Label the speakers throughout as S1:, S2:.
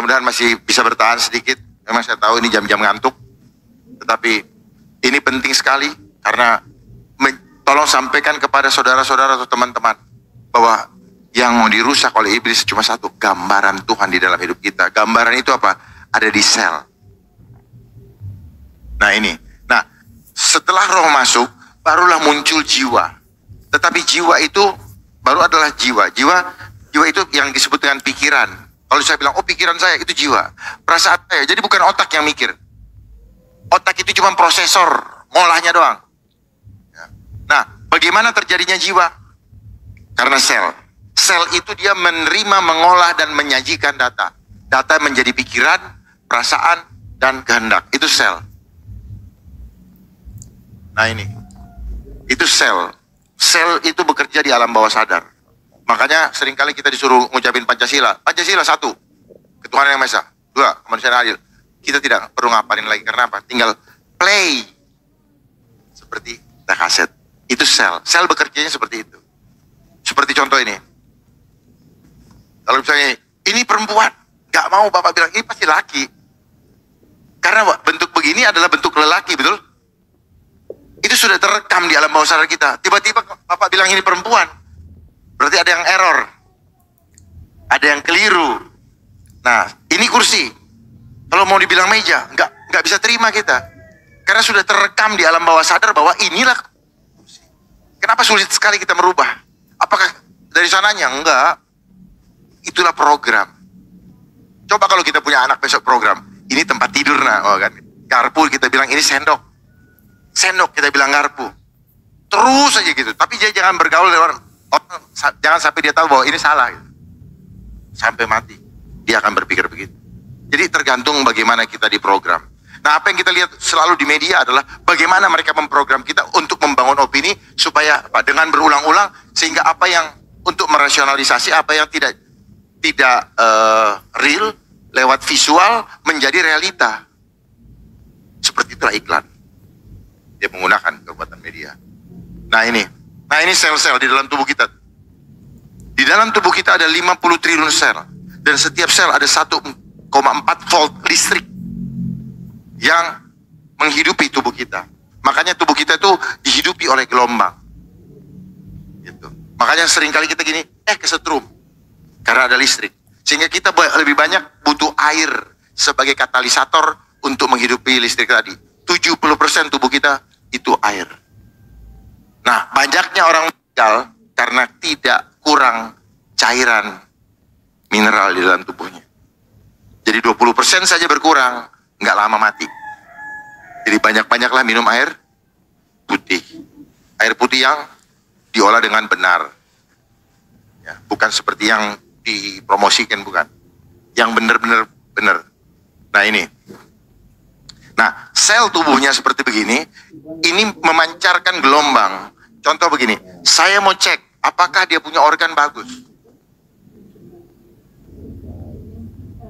S1: Mudah-mudahan masih bisa bertahan sedikit. Memang saya tahu ini jam-jam ngantuk. Tetapi ini penting sekali karena tolong sampaikan kepada saudara-saudara atau teman-teman bahwa yang mau dirusak oleh iblis cuma satu, gambaran Tuhan di dalam hidup kita. Gambaran itu apa? Ada di sel. Nah ini. Nah, setelah roh masuk, barulah muncul jiwa. Tetapi jiwa itu baru adalah jiwa. Jiwa jiwa itu yang disebut dengan pikiran. Kalau saya bilang, oh pikiran saya itu jiwa. Perasaan saya. Jadi bukan otak yang mikir. Otak itu cuma prosesor, ngolahnya doang. Ya. Nah, bagaimana terjadinya jiwa? Karena sel. Sel itu dia menerima, mengolah, dan menyajikan data. Data menjadi pikiran, perasaan, dan kehendak. Itu sel. Nah ini. Itu sel. Sel itu bekerja di alam bawah sadar. Makanya sering kali kita disuruh ngucapin Pancasila. Pancasila satu. Ketuhanan yang Esa. Dua, kemanusiaan adil. Kita tidak perlu ngapalin lagi. Karena apa? Tinggal play. Seperti kaset. Itu sel. Sel bekerjanya seperti itu. Seperti contoh ini. Kalau misalnya, ini perempuan. Gak mau Bapak bilang, ini pasti laki. Karena bentuk begini adalah bentuk lelaki, betul? Itu sudah terekam di alam bawah sadar kita. Tiba-tiba Bapak bilang ini perempuan. Berarti ada yang error. Ada yang keliru. Nah, ini kursi. Kalau mau dibilang meja, nggak nggak bisa terima kita. Karena sudah terekam di alam bawah sadar bahwa inilah kursi. Kenapa sulit sekali kita merubah? Apakah dari sananya? Enggak. Itulah program. Coba kalau kita punya anak besok program. Ini tempat tidur nah, oh kan. Garpu kita bilang ini sendok. Sendok kita bilang garpu. Terus aja gitu. Tapi jangan bergaul dengan orang. Jangan sampai dia tahu bahwa ini salah. Gitu. Sampai mati. Dia akan berpikir begitu. Jadi tergantung bagaimana kita diprogram. Nah apa yang kita lihat selalu di media adalah bagaimana mereka memprogram kita untuk membangun opini supaya apa, dengan berulang-ulang sehingga apa yang untuk merasionalisasi apa yang tidak tidak eh, real lewat visual menjadi realita. Seperti itulah iklan. Dia menggunakan kekuatan media. Nah ini, nah ini sel-sel di dalam tubuh kita. Di dalam tubuh kita ada 50 triliun sel. Dan setiap sel ada 1,4 volt listrik yang menghidupi tubuh kita. Makanya tubuh kita itu dihidupi oleh gelombang. Gitu. Makanya sering kali kita gini, eh kesetrum. Karena ada listrik. Sehingga kita lebih banyak butuh air sebagai katalisator untuk menghidupi listrik tadi. 70% tubuh kita itu air. Nah, banyaknya orang meninggal karena tidak kurang cairan mineral di dalam tubuhnya. Jadi 20% saja berkurang, nggak lama mati. Jadi banyak-banyaklah minum air putih. Air putih yang diolah dengan benar. Ya, bukan seperti yang dipromosikan, bukan. Yang benar-benar benar. Nah ini. Nah, sel tubuhnya seperti begini, ini memancarkan gelombang. Contoh begini, saya mau cek apakah dia punya organ bagus.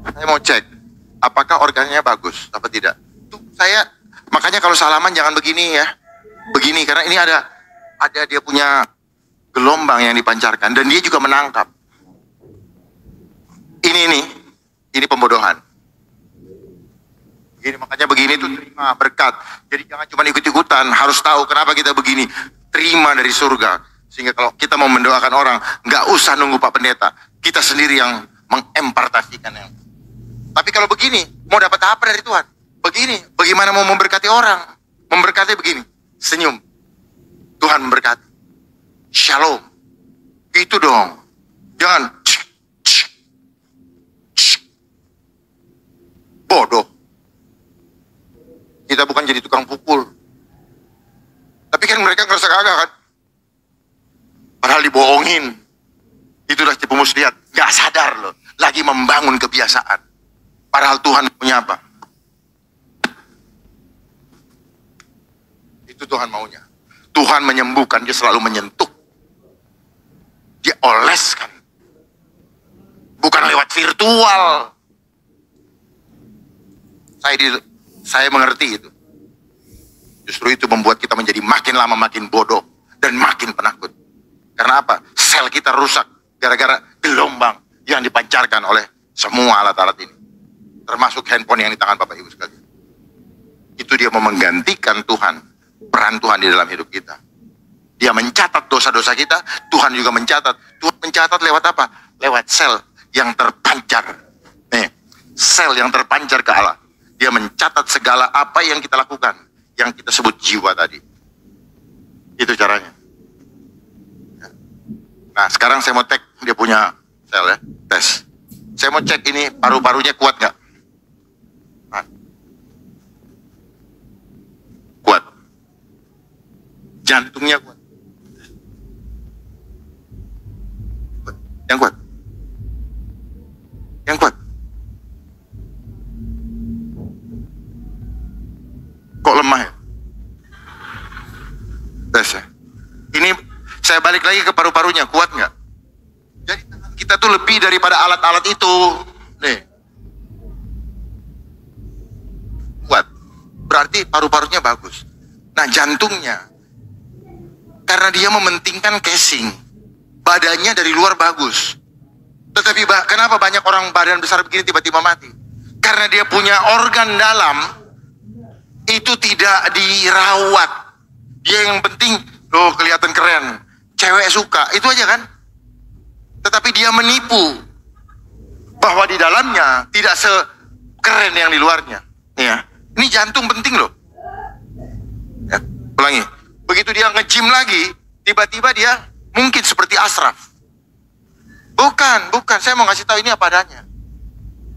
S1: Saya mau cek apakah organnya bagus apa tidak. Tuh, saya makanya kalau salaman jangan begini ya. Begini karena ini ada ada dia punya gelombang yang dipancarkan dan dia juga menangkap. Ini ini ini pembodohan. Begini makanya begini tuh terima berkat. Jadi jangan cuma ikut-ikutan, harus tahu kenapa kita begini. Terima dari surga. Sehingga kalau kita mau mendoakan orang, nggak usah nunggu Pak Pendeta. Kita sendiri yang mengempartasikan yang. Tapi kalau begini, mau dapat apa dari Tuhan? Begini, bagaimana mau memberkati orang? Memberkati begini, senyum. Tuhan memberkati. Shalom. Itu dong. Jangan bodoh. Kita bukan jadi tukang pukul. Tapi kan mereka ngerasa kagak kan? Dibohongin. Itulah tipu muslihat. Gak sadar loh. Lagi membangun kebiasaan. Padahal Tuhan punya apa? Itu Tuhan maunya. Tuhan menyembuhkan, dia selalu menyentuh. Dia oleskan. Bukan lewat virtual. Saya di, saya mengerti itu. Justru itu membuat kita menjadi makin lama makin bodoh dan makin penakut. Karena apa? Sel kita rusak gara-gara gelombang yang dipancarkan oleh semua alat-alat ini. Termasuk handphone yang di tangan Bapak Ibu sekalian. Itu dia mau menggantikan Tuhan, peran Tuhan di dalam hidup kita. Dia mencatat dosa-dosa kita, Tuhan juga mencatat. Tuhan mencatat lewat apa? Lewat sel yang terpancar. Nih, sel yang terpancar ke Allah. Dia mencatat segala apa yang kita lakukan, yang kita sebut jiwa tadi. Itu caranya. Nah, sekarang saya mau cek dia punya sel ya, tes. Saya mau cek ini paru-parunya kuat nggak? Nah. Kuat. Jantungnya kuat. Yang kuat. Balik lagi ke paru-parunya, kuat nggak? Jadi tangan kita tuh lebih daripada alat-alat itu. Nih. Kuat. Berarti paru-parunya bagus. Nah jantungnya, karena dia mementingkan casing, badannya dari luar bagus. Tetapi ba- kenapa banyak orang badan besar begini tiba-tiba mati? Karena dia punya organ dalam itu tidak dirawat. Dia yang penting, loh kelihatan keren, cewek suka, itu aja kan? Tetapi dia menipu bahwa di dalamnya tidak sekeren yang di luarnya. Ya, ini jantung penting loh. Ya, ulangi. Begitu dia nge-gym lagi, tiba-tiba dia mungkin seperti Asraf. Bukan, bukan. Saya mau ngasih tahu ini apa adanya.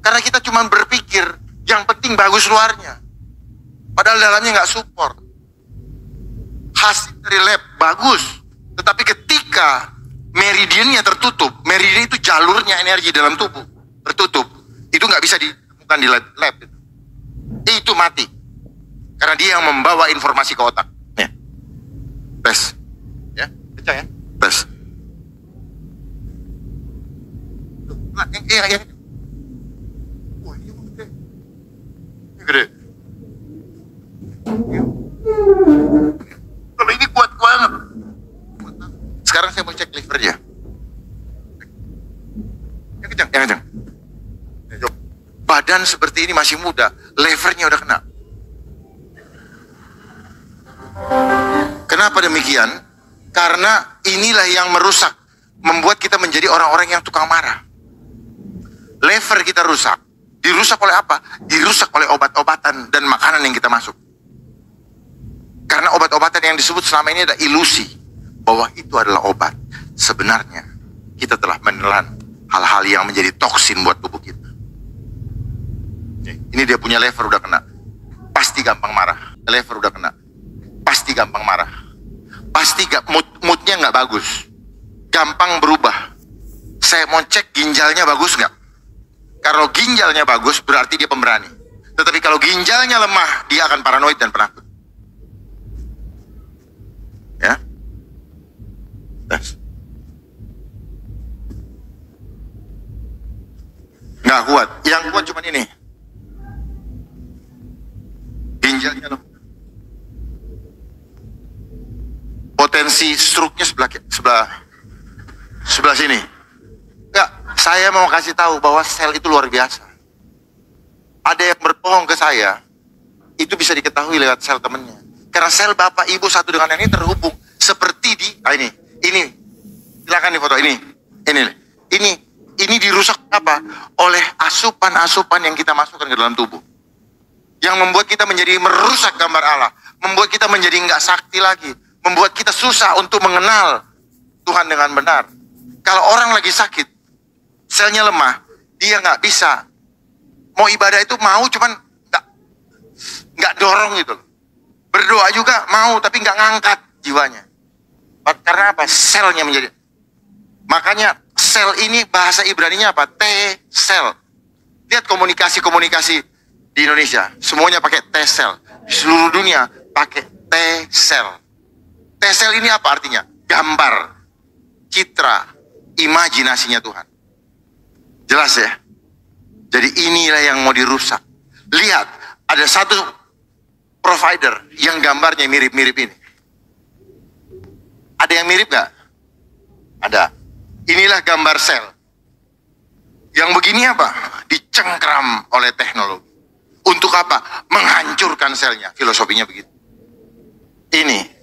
S1: Karena kita cuma berpikir yang penting bagus luarnya. Padahal dalamnya nggak support. Hasil dari lab bagus, tetapi ketika meridiannya tertutup, meridian itu jalurnya energi dalam tubuh tertutup, itu nggak bisa ditemukan di lab. lab. Itu mati, karena dia yang membawa informasi ke otak. Ya, tes, ya, pecah ya, tes. Nah, yang, yang, yang. Wah, ini gede. Ini gede. Kalau ini kuat banget. Sekarang saya mau cek livernya. Yang kencang, yang kencang. Badan seperti ini masih muda, levernya udah kena. Kenapa demikian? Karena inilah yang merusak, membuat kita menjadi orang-orang yang tukang marah. Lever kita rusak. Dirusak oleh apa? Dirusak oleh obat-obatan dan makanan yang kita masuk. Karena obat-obatan yang disebut selama ini ada ilusi bahwa itu adalah obat. Sebenarnya kita telah menelan hal-hal yang menjadi toksin buat tubuh punya lever udah kena. Pasti gampang marah. Lever udah kena. Pasti gampang marah. Pasti gak, mood, moodnya nggak bagus. Gampang berubah. Saya mau cek ginjalnya bagus nggak? Kalau ginjalnya bagus berarti dia pemberani. Tetapi kalau ginjalnya lemah, dia akan paranoid dan penakut. Ya. Nggak kuat. Yang kuat cuma ini. Ginjalnya lemah. Potensi struknya sebelah sebelah sebelah sini. Enggak, saya mau kasih tahu bahwa sel itu luar biasa. Ada yang berbohong ke saya, itu bisa diketahui lewat sel temennya. Karena sel bapak ibu satu dengan yang ini terhubung seperti di ah ini. Ini. Silakan di foto ini. Ini. Ini ini dirusak apa? Oleh asupan-asupan yang kita masukkan ke dalam tubuh yang membuat kita menjadi merusak gambar Allah membuat kita menjadi nggak sakti lagi membuat kita susah untuk mengenal Tuhan dengan benar kalau orang lagi sakit selnya lemah dia nggak bisa mau ibadah itu mau cuman nggak nggak dorong gitu Berdoa juga mau tapi nggak ngangkat jiwanya. Karena apa? Selnya menjadi. Makanya sel ini bahasa Ibrani-nya apa? T sel. Lihat komunikasi-komunikasi di Indonesia, semuanya pakai T sel. Di seluruh dunia pakai T sel. T sel ini apa artinya? Gambar, citra, imajinasinya Tuhan. Jelas ya? Jadi inilah yang mau dirusak. Lihat, ada satu provider yang gambarnya mirip-mirip ini. Ada yang mirip nggak? Ada. Inilah gambar sel. Yang begini apa? Dicengkram oleh teknologi. Untuk apa? Menghancurkan selnya. Filosofinya begitu. Ini